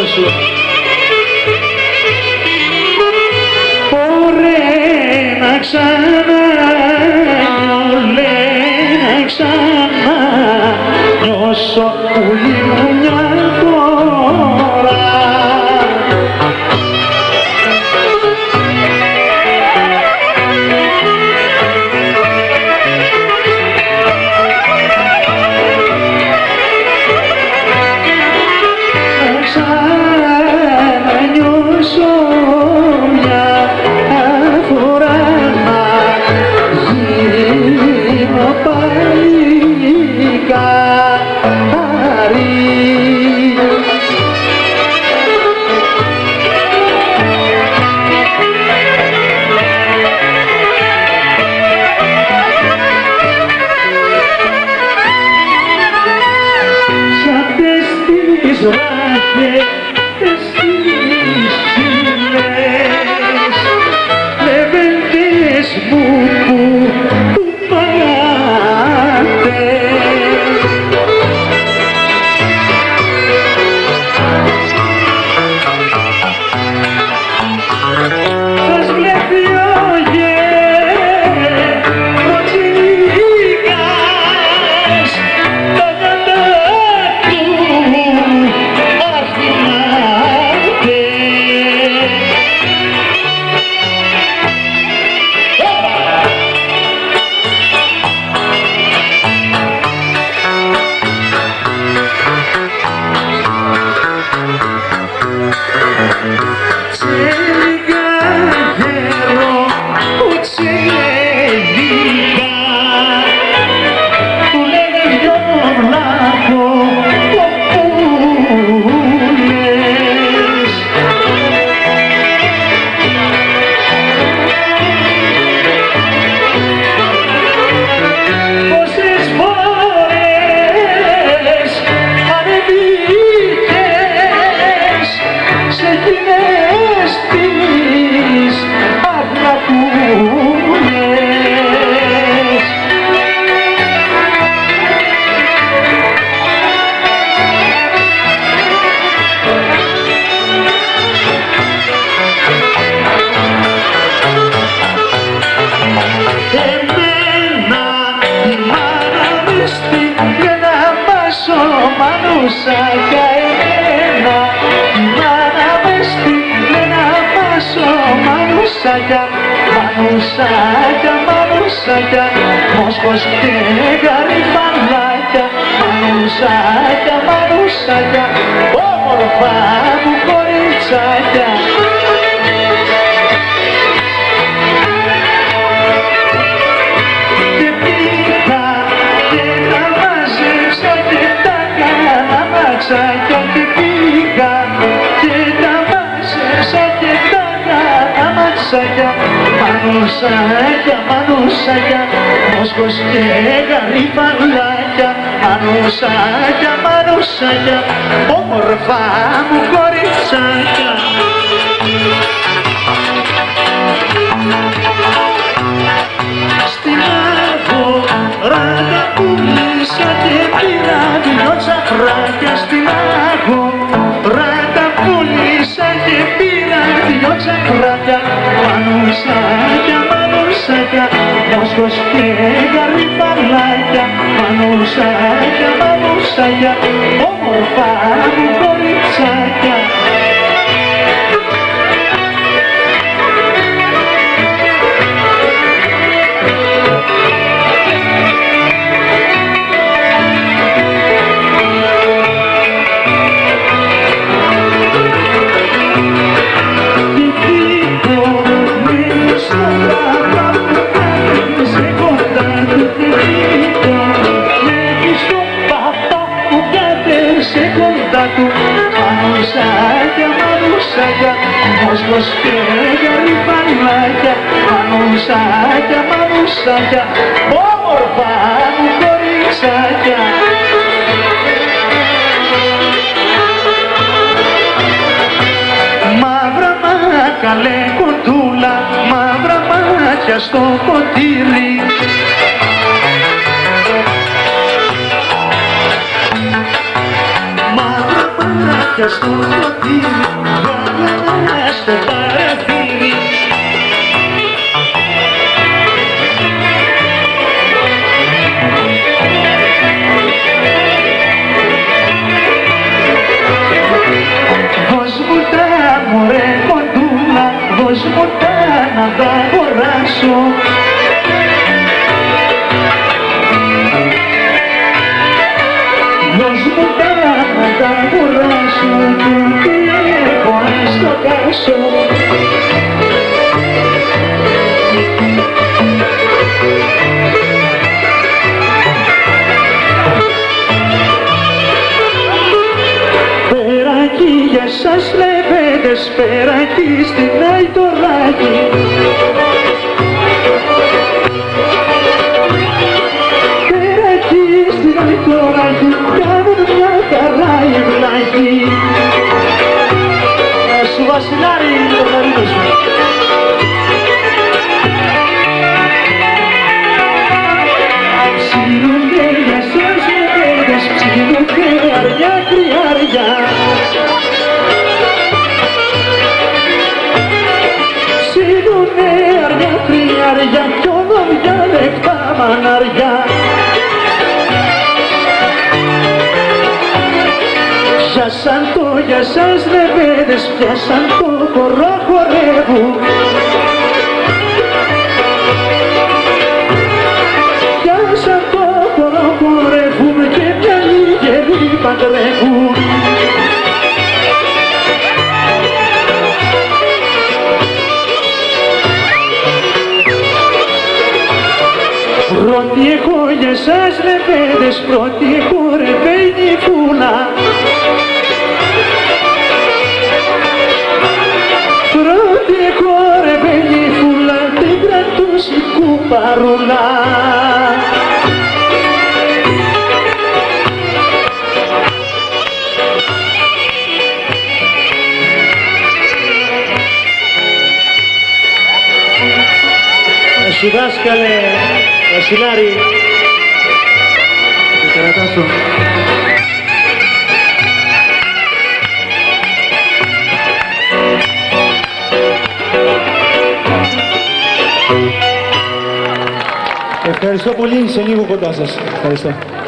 το καρύδο σου. Ωραία να ξανά, να ξανά νιώσω πουλί μου μανούσακια εμένα η μάνα μου στην να πάσω μανούσακια μανούσακια μανούσακια μόσχος και γαριφαλάκια μανούσακια μανούσακια όμορφα μου κοριτσάκια Μανουσάκια, μανουσάκια, μόσχος και γαριφαλάκια Μανουσάκια, μανουσάκια, όμορφα μου κοριτσάκια. Στην αγορά τα πουλήσα και πήρα δυο τσαχράκια στην αγορά τα πουλήσα και πήρα δυο τσαχράκια μανουσάκια, μανουσάκια, μανουσάκια όμορφα μου κοριτσάκια μανουσάκια Μόσχος και γαρυφανάκια Μανουσάκια, μανουσάκια Όμορφα μου κοριτσάκια Μαύρα μάτια καλέ κοντούλα Μαύρα μάτια στο ποτήρι Μαύρα μάτια στο ποτήρι λεβέντες, Πιάσαν το για σας λεβέντες, πιάσαν το χορό χορεύουν Πιάσαν το χορό χορεύουν και μια λίγερη παντρεύουν. Πρώτη έχω για σας λεβέντες, πρώτη έχω ρεβένη φούλα κουπαρούλα Εσύ δάσκαλε, Βασιλάρη. Καρατάσο. Ευχαριστώ πολύ, σε λίγο κοντά σας. Ευχαριστώ.